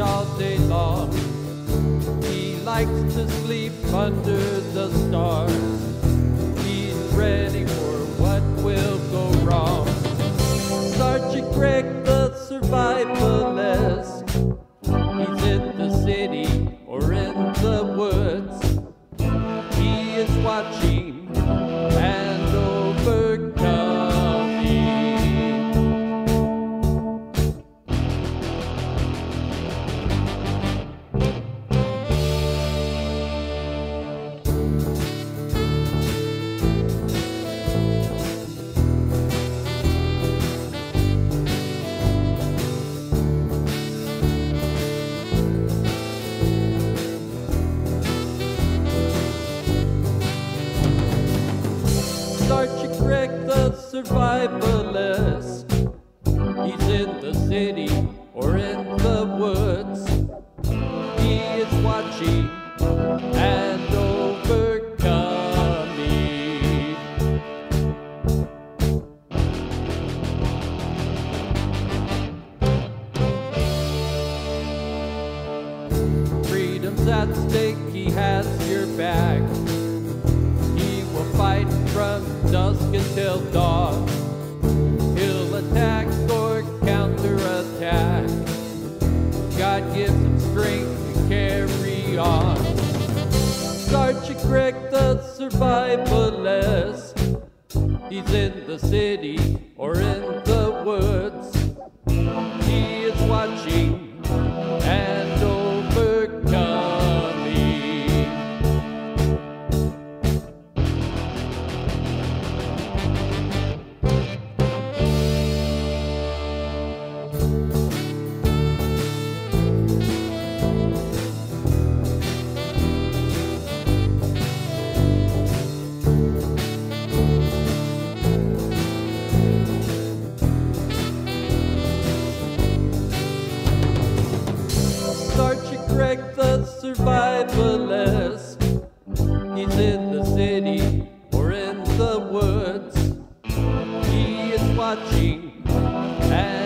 all day long. He likes to sleep under the stars. He's ready for what will go wrong. Sergeant Greg the survivalist. Sergeant Greg the survivalist. He's in the city or in the woods. He is watching and overcoming. Freedom's at stake, he has your back. God gives him strength to carry on. Sergeant Greg the survivalist. He's in the city or in the woods. jardim. É